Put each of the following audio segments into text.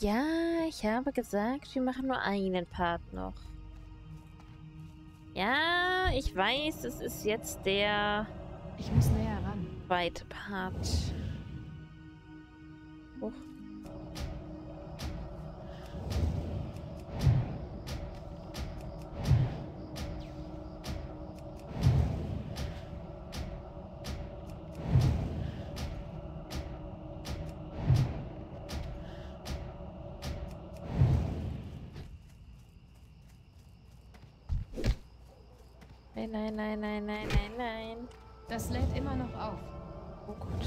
Ja, ich habe gesagt, wir machen nur einen Part noch. Ja, ich weiß, es ist jetzt der... Ich muss näher ran. Zweite Part. Nein, nein, nein, nein, nein. Das lädt immer noch auf. Oh Gott.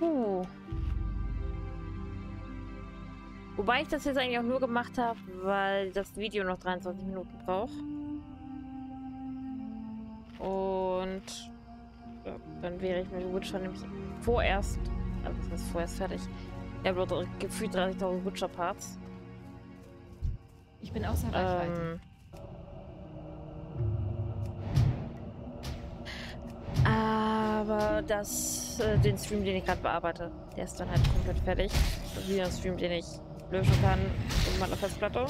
Uh. Wobei ich das jetzt eigentlich auch nur gemacht habe, weil das Video noch 23 Minuten braucht. Und ja, dann wäre ich mit Witcher nämlich vorerst, also das ist vorerst fertig. Ich habe gefühlt 30.000 Witcher-Parts. Ich bin außer Reichweite. Ähm, aber das, äh, den Stream, den ich gerade bearbeite, der ist dann halt komplett fertig. Das ist wieder ein Stream, den ich löschen kann in meiner Festplatte.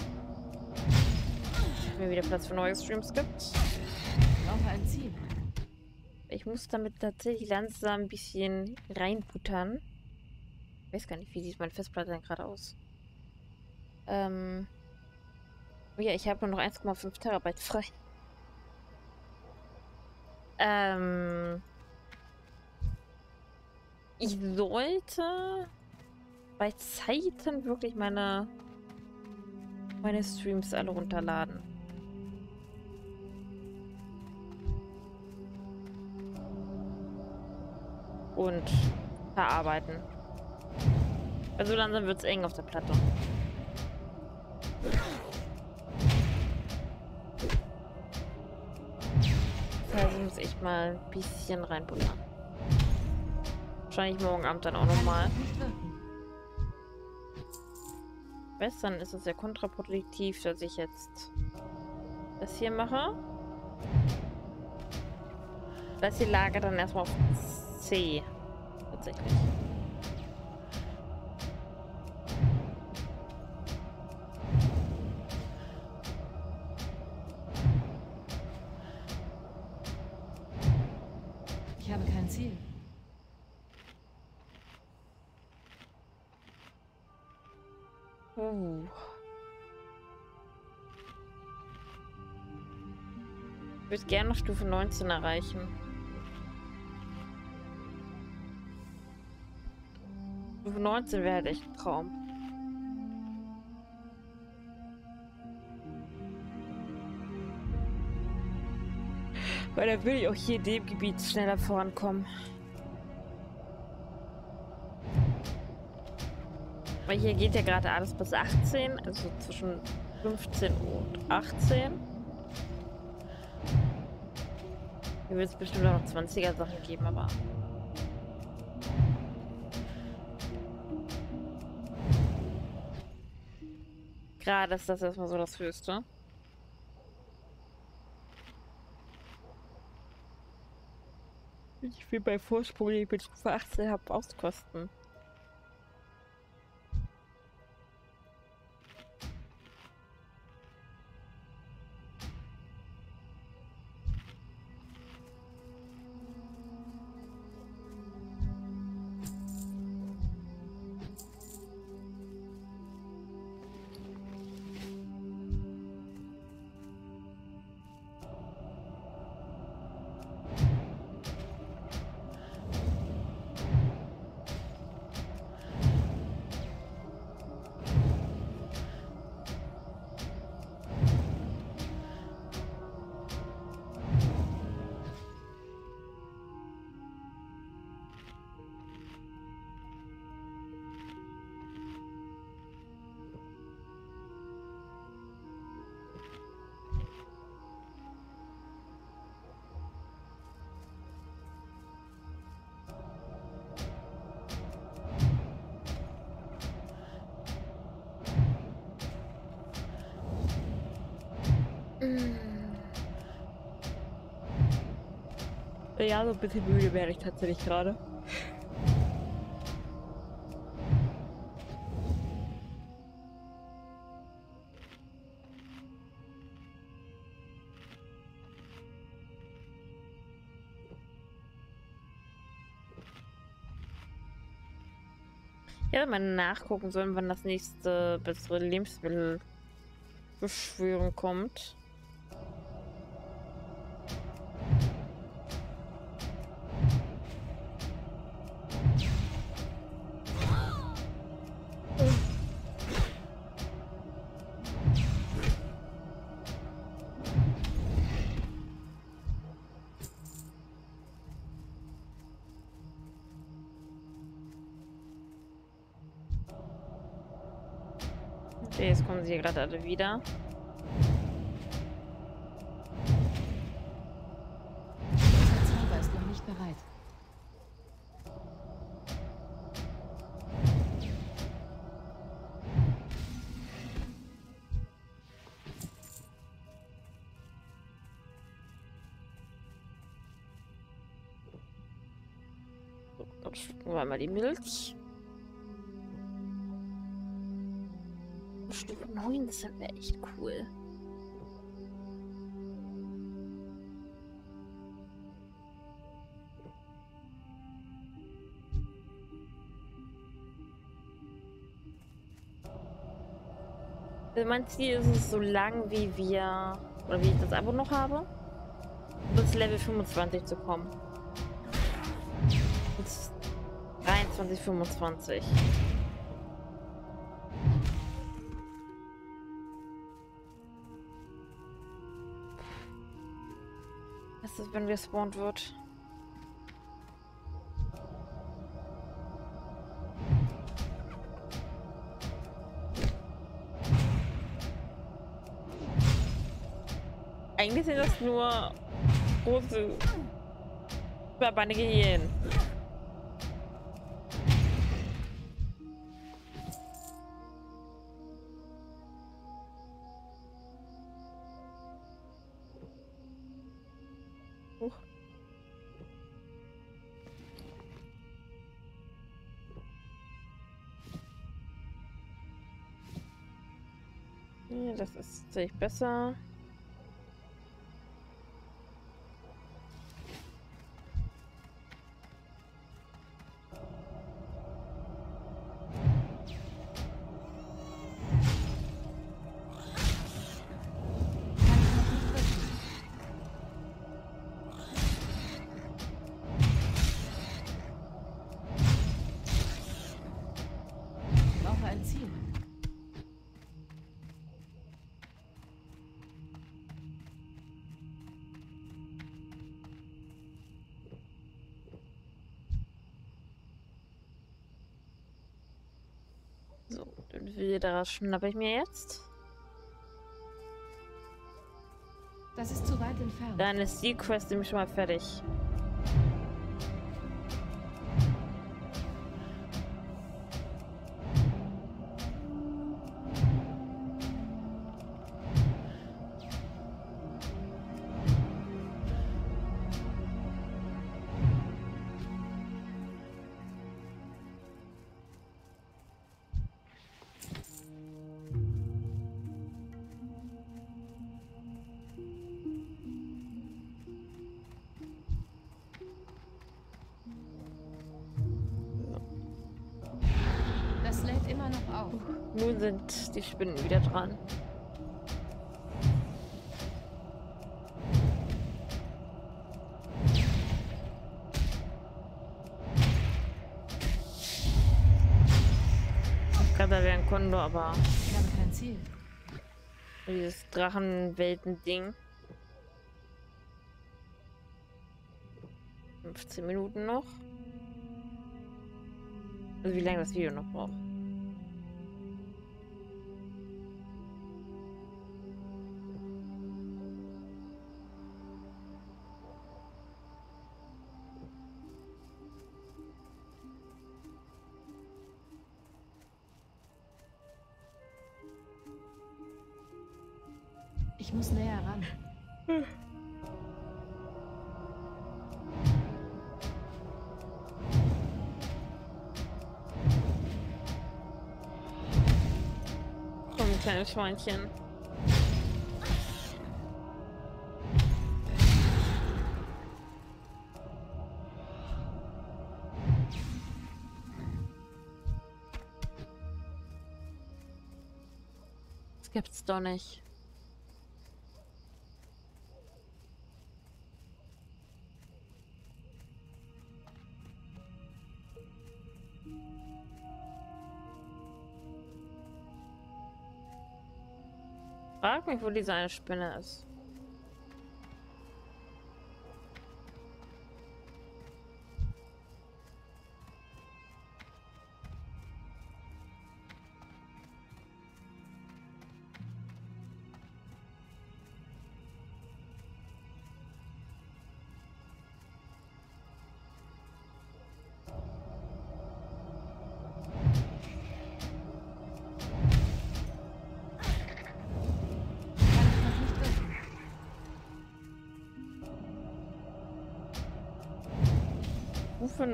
Mir wieder Platz für neue Streams gibt. Ich brauche ein Ziel. Ich muss damit tatsächlich langsam ein bisschen reinbuttern. Ich weiß gar nicht, wie sieht meine Festplatte denn gerade aus. Ähm. Oh ja, ich habe nur noch 1,5 Terabyte frei. Ähm. Ich sollte bei Zeiten wirklich meine meine Streams alle runterladen. Und verarbeiten. Also langsam wird es eng auf der Platte. Ich muss echt mal ein bisschen reinbuttern. Wahrscheinlich morgen Abend dann auch nochmal. Weißt ist es ja kontraproduktiv, dass ich jetzt das hier mache. Das hier lagert dann erstmal auf C. Tatsächlich. Ich habe kein Ziel. Uh. Ich würde gerne noch Stufe 19 erreichen. Stufe 19 wäre halt echt ein Traum. Weil da will ich auch hier in dem Gebiet schneller vorankommen. Weil hier geht ja gerade alles bis 18, also zwischen 15 und 18. Hier wird es bestimmt auch noch 20er Sachen geben, aber. Gerade ist das erstmal so das Höchste. Ich will bei Vorsprung, den ich mit Stufe 18 habe, auskosten. Ja, so ein bisschen müde wäre ich tatsächlich gerade. Ja, mal nachgucken sollen, wann das nächste bessere Lebensmittelbeschwörung kommt. Okay, jetzt kommen sie gerade alle wieder. Der Zauber ist noch nicht bereit. Dann schlucken wir mal die Milch. 19 wäre echt cool. Also mein Ziel ist es, so lang wie wir, oder wie ich das Abo noch habe, bis Level 25 zu kommen. Bis 23, 25. Ist, wenn gespawnt wird? Eigentlich sind das nur große überbeinige Hyänen. Das ist sehe ich besser. So, den wieder schnappe ich mir jetzt. Das ist zu weit entfernt. Dann ist die Quest nämlich schon mal fertig. Nun sind die Spinnen wieder dran. Ich glaube, da wäre ein Kondor, aber Ich habe kein Ziel. dieses Drachenwelten-Ding. 15 Minuten noch. Also wie lange das Video noch braucht. Ich muss näher ran. Hm. Komm, kleines Schweinchen. Das gibt's doch nicht. Frag mich, wo diese eine Spinne ist.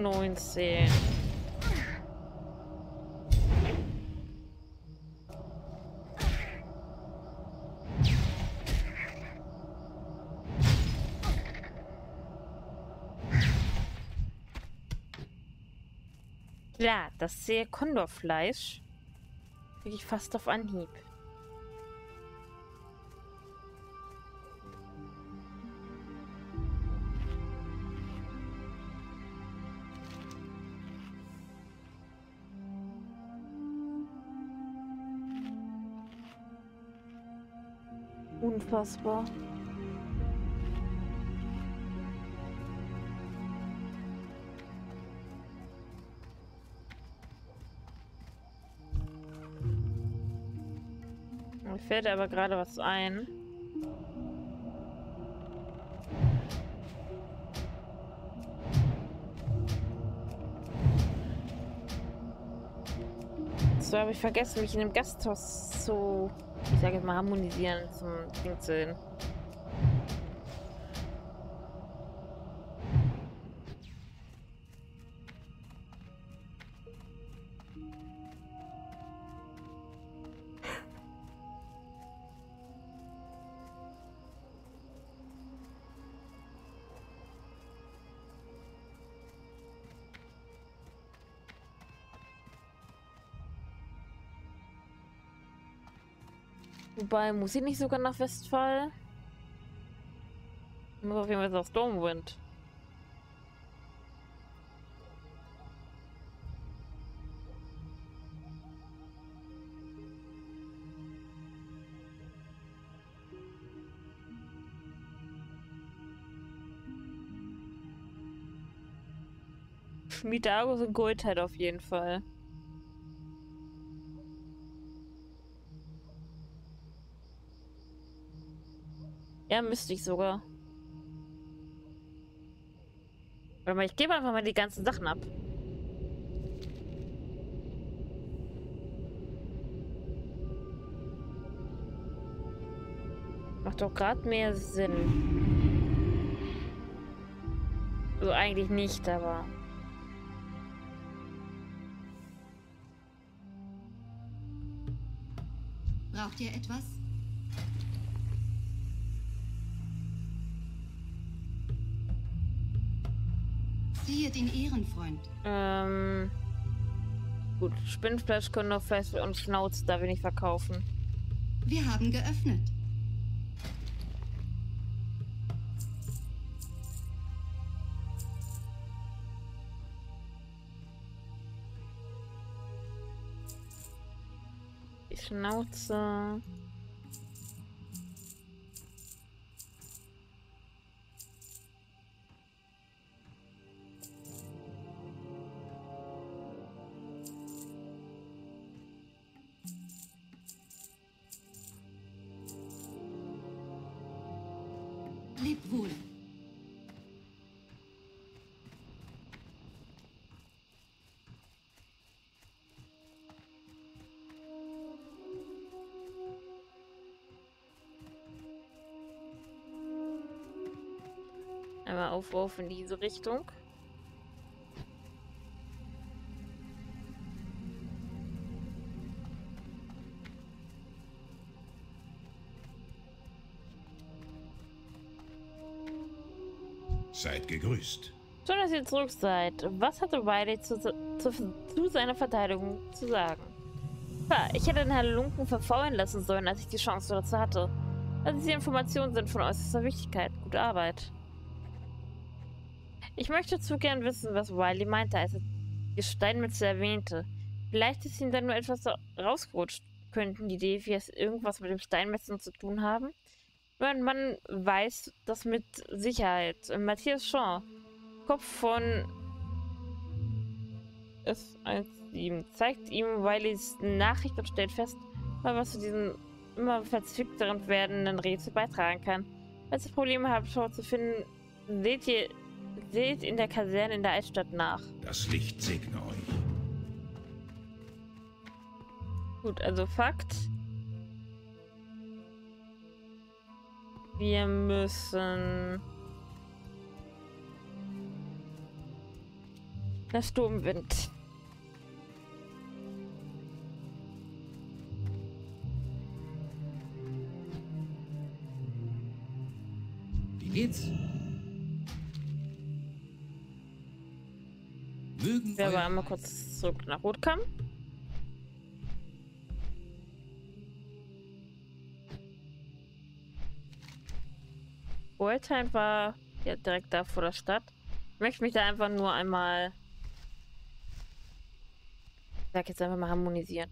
19. Ja, das sehe Kondorfleisch. Kriege ich fast auf Anhieb. Unfassbar. Mir fällt aber gerade was ein. So habe ich vergessen, mich in dem Gasthaus zu ich sage jetzt mal, harmonisieren zum Ding. Wobei, muss ich nicht sogar nach Westfall? Ich muss auf jeden Fall nach Stormwind. Schmied Argus und Goldheit auf jeden Fall. Ja, müsste ich sogar. Warte mal, ich gebe einfach mal die ganzen Sachen ab. Macht doch gerade mehr Sinn. So eigentlich nicht, aber... Braucht ihr etwas? Siehe den Ehrenfreund. Ähm. Gut, Spinnfleisch, Kondoffessel und Schnauz darf ich nicht verkaufen. Wir haben geöffnet. Die Schnauze. Einmal Aufwurf in diese Richtung. Gegrüßt. Schön, dass ihr zurück seid. Was hatte Riley zu, zu, zu seiner Verteidigung zu sagen? Ich hätte den Herrn Lunken verfaulen lassen sollen, als ich die Chance dazu hatte. Also diese Informationen sind von äußerster Wichtigkeit. Gute Arbeit. Ich möchte zu gern wissen, was Wiley meinte, als er die Steinmetze erwähnte. Vielleicht ist ihm dann nur etwas rausgerutscht. Könnten die Devias irgendwas mit dem Steinmetzen zu tun haben? Nur ein Mann weiß das mit Sicherheit. Matthias Shaw, Kopf von S17, zeigt ihm Wileys Nachricht und stellt fest, was zu diesem immer verzwickteren werdenden Rätsel beitragen kann. Falls ihr Probleme habt, Shaw zu finden, seht ihr seht in der Kaserne in der Altstadt nach. Das Licht segne euch. Gut, also Fakt. Wir müssen... Der Sturmwind. Wie geht's? Mögen Wir aber einmal kurz zurück nach Rotkamm. Oldtime war ja direkt da vor der Stadt. Ich möchte mich da einfach nur einmal. Sag jetzt einfach mal harmonisieren.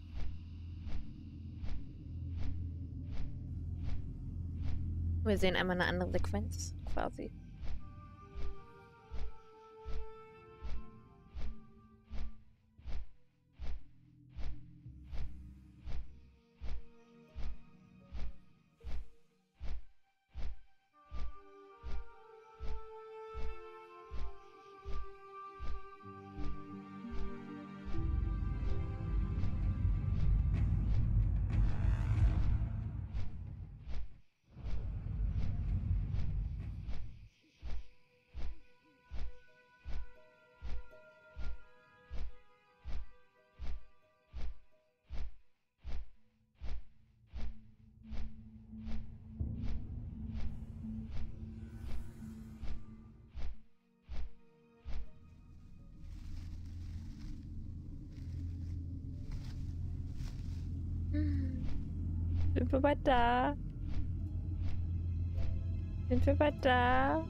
Wir sehen einmal eine andere Sequenz quasi. Wir bald da? Sind wir bald da?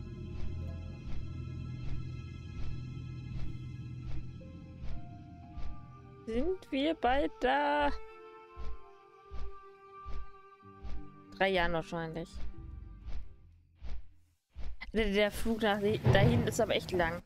Sind wir bald da? Drei Jahre wahrscheinlich. Der, der Flug nach dahin ist aber echt lang.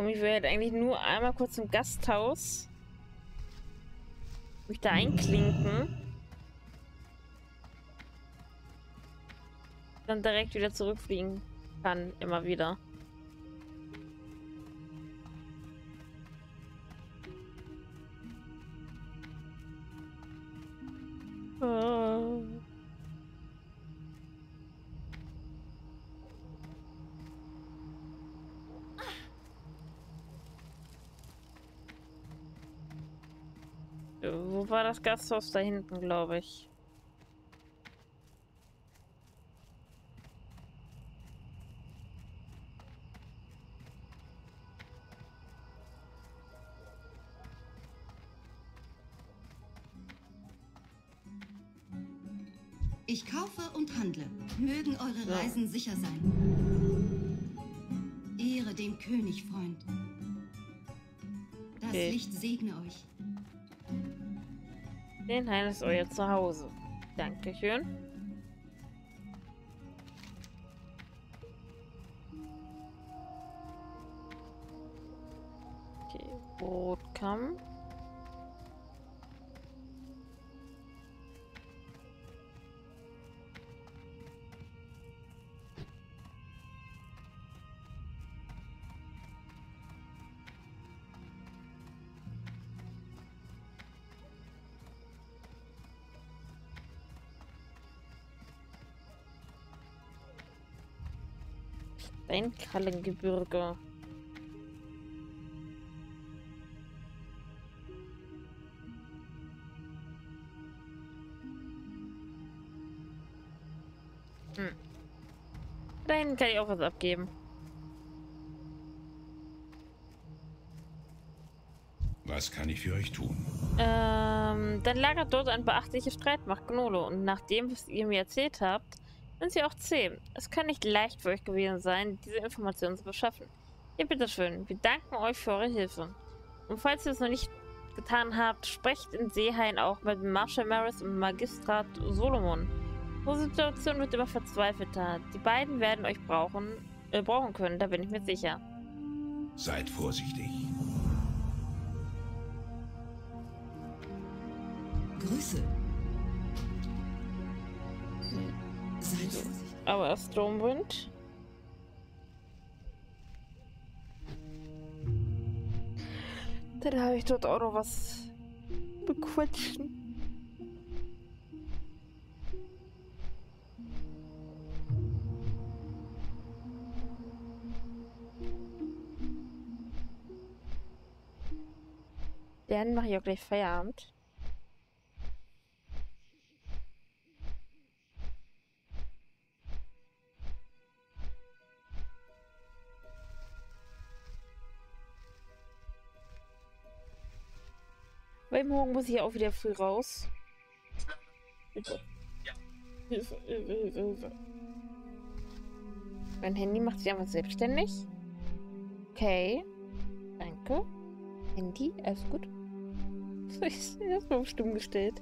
Und ich will halt eigentlich nur einmal kurz im Gasthaus mich da einklinken. Dann direkt wieder zurückfliegen kann, immer wieder. Das Gasthaus da hinten, glaube ich? Ich kaufe und handle. Mögen eure So. Reisen sicher sein. Ehre dem König, Freund. Das Okay. Licht segne euch. Den Hain ist euer Zuhause. Dankeschön. Okay, Brotkamm. Steinkrallengebirge. Hm. Da hinten kann ich auch was abgeben. Was kann ich für euch tun? Ähm, dann lagert dort eine beachtliche Streitmacht Gnolo und nach dem, was ihr mir erzählt habt, sind sie auch zäh. Es kann nicht leicht für euch gewesen sein, diese Informationen zu beschaffen. Ja, bitteschön. Wir danken euch für eure Hilfe. Und falls ihr es noch nicht getan habt, sprecht in Seehain auch mit Marshal Maris und Magistrat Solomon. Unsere Situation wird immer verzweifelter. Die beiden werden euch brauchen, äh, brauchen können, da bin ich mir sicher. Seid vorsichtig. Grüße. Aber Stromwind. Dann habe ich dort auch noch was bequatschen. Dann mache ich auch gleich Feierabend. Morgen muss ich auch wieder früh raus. Hilfe. Hilfe, Hilfe, Hilfe, Hilfe. Mein Handy macht sich einfach selbstständig. Okay. Danke. Handy, alles gut. Ich erstmal auf stumm gestellt.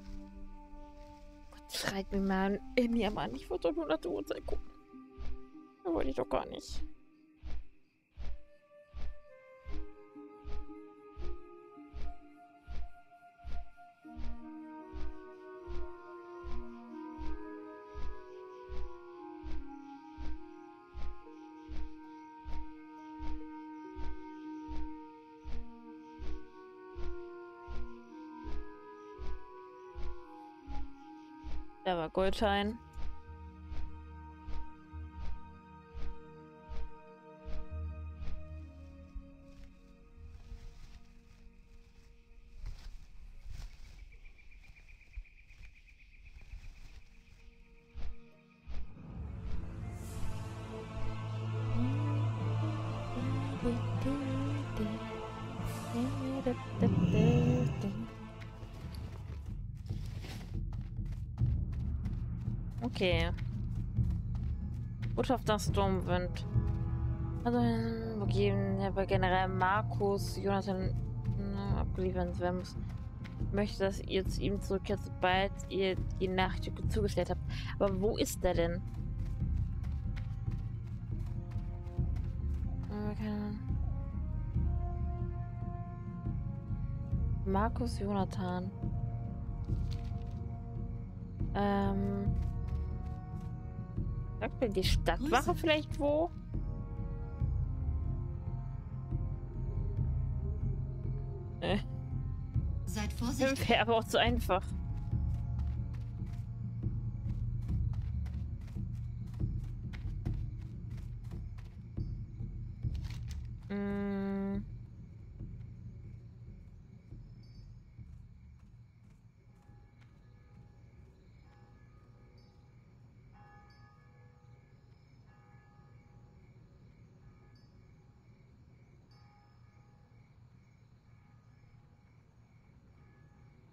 Gott, schreit mir mal mir mal an. Ich wollte doch nur nach der Uhrzeit gucken. Da wollte ich doch gar nicht. Da war Goldschein. Botschaft nach Stormwind. Also begeben ja, bei General Markus Jonathan na, abgeliefert werden muss. Möchte, dass ihr zu ihm zurückkehrt, sobald ihr die Nachstücke zugestellt habt. Aber wo ist der denn? Äh. Markus Jonathan. Ähm. Sagt mir die Stadtwache vielleicht wo? Äh, Seid vorsichtig. wäre aber auch zu einfach.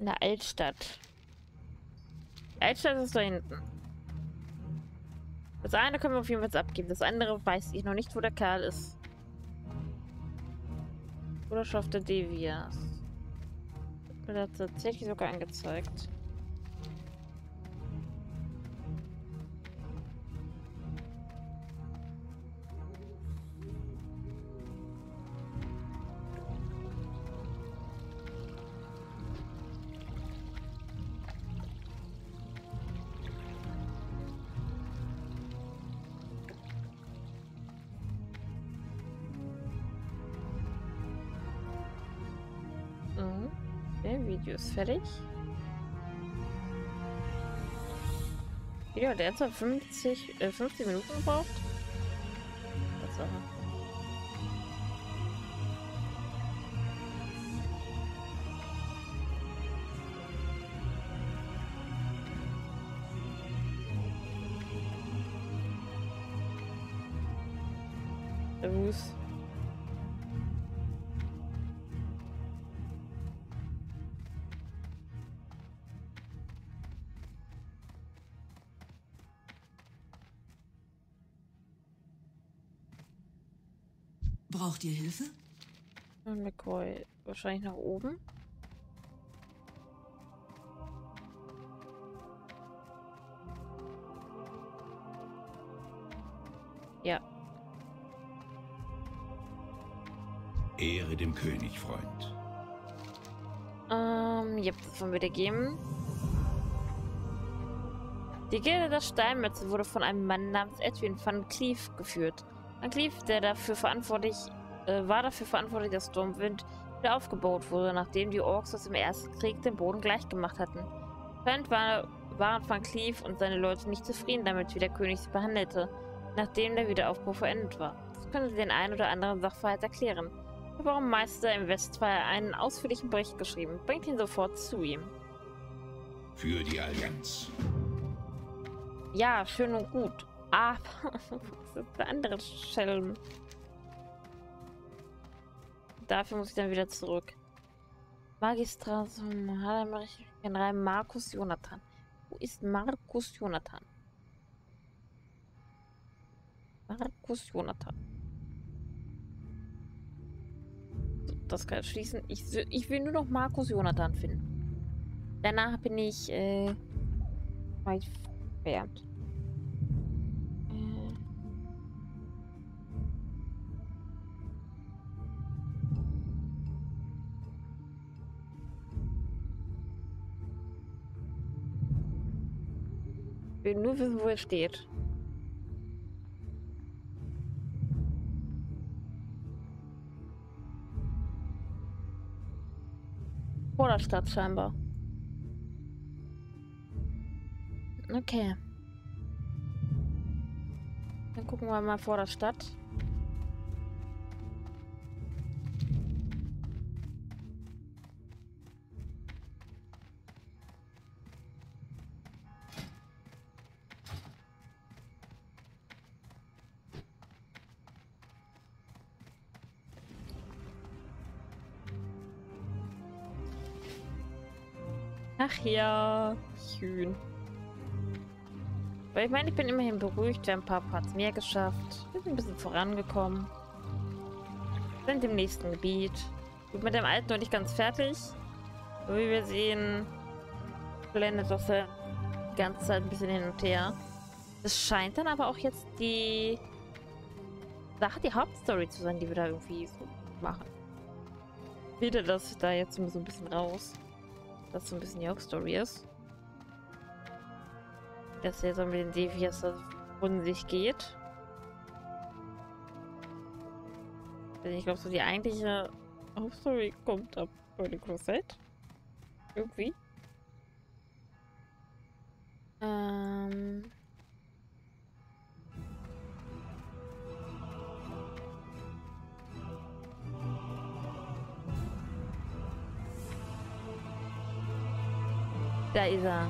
In der Altstadt. Die Altstadt ist da hinten. Das eine können wir auf jeden Fall abgeben. Das andere weiß ich noch nicht, wo der Kerl ist. Bruderschaft der Devias. Wird er tatsächlich sogar angezeigt. Ist fertig. Video hat derzeit 50, äh, 50 Minuten gebraucht. Tatsache. Der Fuß. Braucht ihr Hilfe? Und McCoy wahrscheinlich nach oben. Ja, Ehre dem König, Freund. ähm, ja, das wollen wir dir geben. Die Gilde der Steinmetze wurde von einem Mann namens Edwin van Cleef geführt. Van Cleef, der dafür verantwortlich, äh, war dafür verantwortlich, dass Stormwind wieder aufgebaut wurde, nachdem die Orks aus dem Ersten Krieg den Boden gleichgemacht hatten. Anscheinend war, waren Van Cleef und seine Leute nicht zufrieden damit, wie der König sie behandelte, nachdem der Wiederaufbau verendet war. Das könnte den einen oder anderen Sachverhalt erklären. Der Baumeister im Westfall einen ausführlichen Bericht geschrieben. Bringt ihn sofort zu ihm. Für die Allianz. Ja, schön und gut. Aber der andere Schelm? Dafür muss ich dann wieder zurück. Magistrat General Markus Jonathan. Wo ist Markus Jonathan? Markus Jonathan. Das kann ich schließen. Ich, ich will nur noch Markus Jonathan finden. Danach bin ich äh, weit entfernt. Will nur wissen, wo er steht. Vor der Stadt scheinbar. Okay. Dann gucken wir mal vor der Stadt. Ja, schön. Weil ich meine, ich bin immerhin beruhigt. Wir haben ein paar Parts mehr geschafft. Wir sind ein bisschen vorangekommen. Sind im nächsten Gebiet. Gut, mit dem alten noch nicht ganz fertig. Aber wie wir sehen, blendet das die ganze Zeit ein bisschen hin und her. Es scheint dann aber auch jetzt die Sache, die Hauptstory zu sein, die wir da irgendwie so machen. Wieder das da jetzt so ein bisschen raus. Dass so ein bisschen die Hauptstory ist. Dass er so mit den Devias von sich geht. Denn ich glaube, so die eigentliche Hauptstory kommt ab Burning Crusade. Irgendwie. Ähm. Da ist er.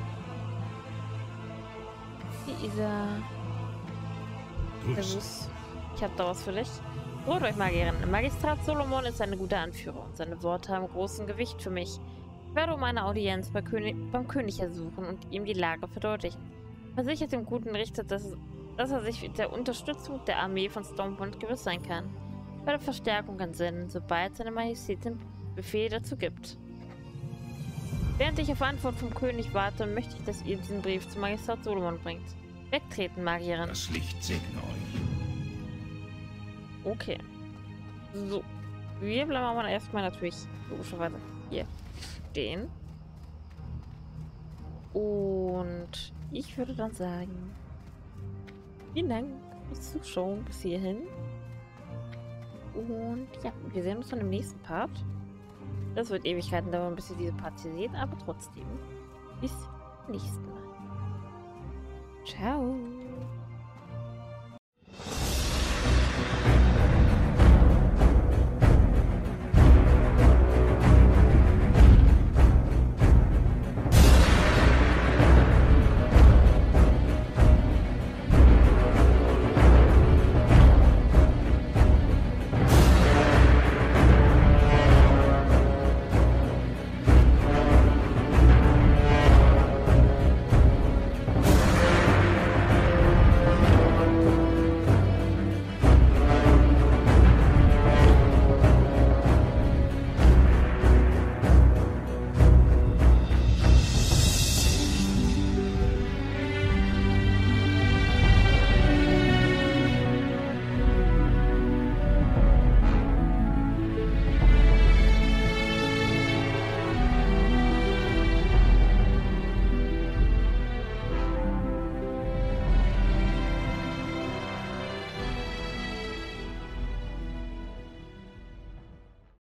Hier ist er. Servus. Ich habe da was für dich. Ruht euch, Magierin. Magistrat Solomon ist eine gute Anführer und seine Worte haben großen Gewicht für mich. Ich werde um eine Audienz bei König, beim König ersuchen und ihm die Lage verdeutlichen. Versichert dem guten Richter, dass, dass er sich der Unterstützung der Armee von Stormwind gewiss sein kann. Ich werde Verstärkung entsenden, sobald seine Majestät den Befehl dazu gibt. Während ich auf Antwort vom König warte, möchte ich, dass ihr diesen Brief zu Magistrat Solomon bringt. Wegtreten, Magierin. Das Licht segne euch. Okay. So. Wir bleiben aber erstmal natürlich logischerweise hier stehen. Und ich würde dann sagen, vielen Dank fürs Zuschauen bis hierhin. Und ja, wir sehen uns dann im nächsten Part. Das wird Ewigkeiten dauern, bis ihr diese Part hier seht, aber trotzdem. Bis zum nächsten Mal. Ciao.